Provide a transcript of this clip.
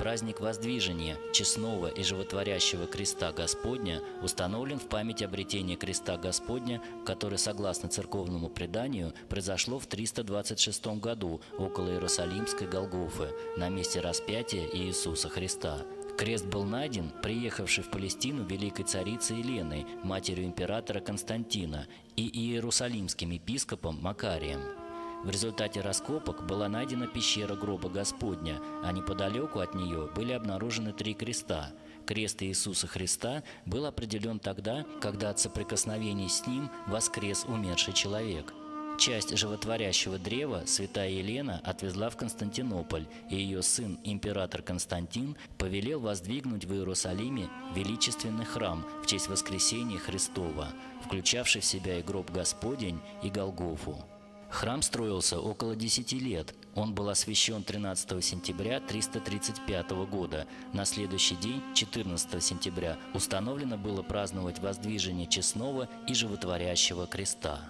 Праздник Воздвижения, честного и животворящего креста Господня установлен в память обретения креста Господня, который, согласно церковному преданию, произошло в 326 году около Иерусалимской Голгофы, на месте распятия Иисуса Христа. Крест был найден, приехавшей в Палестину великой царицей Еленой, матерью императора Константина, и иерусалимским епископом Макарием. В результате раскопок была найдена пещера гроба Господня, а неподалеку от нее были обнаружены три креста. Крест Иисуса Христа был определен тогда, когда от соприкосновений с ним воскрес умерший человек. Часть животворящего древа святая Елена отвезла в Константинополь, и ее сын, император Константин, повелел воздвигнуть в Иерусалиме величественный храм в честь воскресения Христова, включавший в себя и гроб Господень, и Голгофу. Храм строился около 10 лет. Он был освящен 13 сентября 335 года. На следующий день, 14 сентября, установлено было праздновать воздвижение честного и животворящего креста.